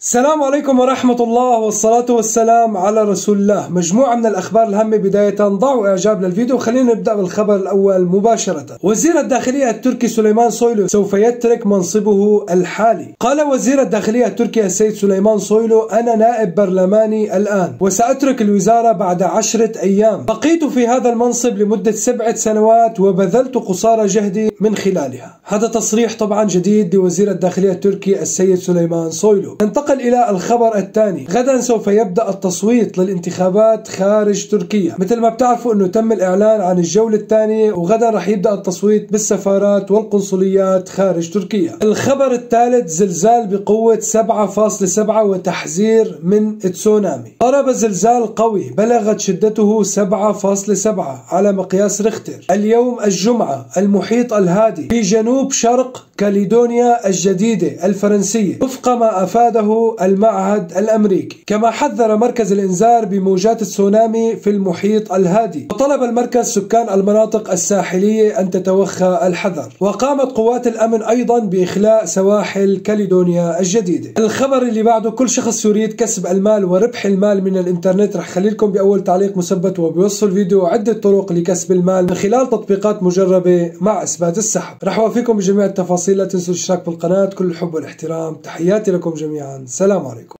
السلام عليكم ورحمة الله والصلاة والسلام على رسول الله. مجموعة من الأخبار الهامة بداية. ضعوا إعجاب للفيديو. وخلينا نبدأ بالخبر الأول مباشرة. وزير الداخلية التركي سليمان صويلو سوف يترك منصبه الحالي. قال وزير الداخلية التركي السيد سليمان صويلو أنا نائب برلماني الآن وسأترك الوزارة بعد عشرة أيام. بقيت في هذا المنصب لمدة سبعة سنوات وبذلت قصارى جهدي من خلالها. هذا تصريح طبعا جديد لوزير الداخلية التركي السيد سليمان صويلو. ننتقل إلى الخبر الثاني. غدا سوف يبدأ التصويت للانتخابات خارج تركيا. مثل ما بتعرفوا أنه تم الإعلان عن الجولة الثانية وغدا رح يبدأ التصويت بالسفارات والقنصليات خارج تركيا. الخبر الثالث زلزال بقوة 7.7 وتحذير من تسونامي. ضرب زلزال قوي بلغت شدته 7.7 على مقياس ريختر. اليوم الجمعة المحيط الهادي في جنوب شرق كاليدونيا الجديدة الفرنسية. وفق ما أفاده المعهد الأمريكي كما حذر مركز الإنذار بموجات التسونامي في المحيط الهادي وطلب المركز سكان المناطق الساحلية أن تتوخى الحذر وقامت قوات الأمن أيضا بإخلاء سواحل كاليدونيا الجديدة. الخبر اللي بعده كل شخص يريد كسب المال وربح المال من الإنترنت. رح خلي لكم بأول تعليق مثبت وبوصف الفيديو عدة طرق لكسب المال من خلال تطبيقات مجربة مع إثبات السحب. رح أوفيكم بجميع التفاصيل لا تنسوا الاشتراك بالقناة. كل الحب والاحترام تحياتي لكم جميعا. سلام عليكم.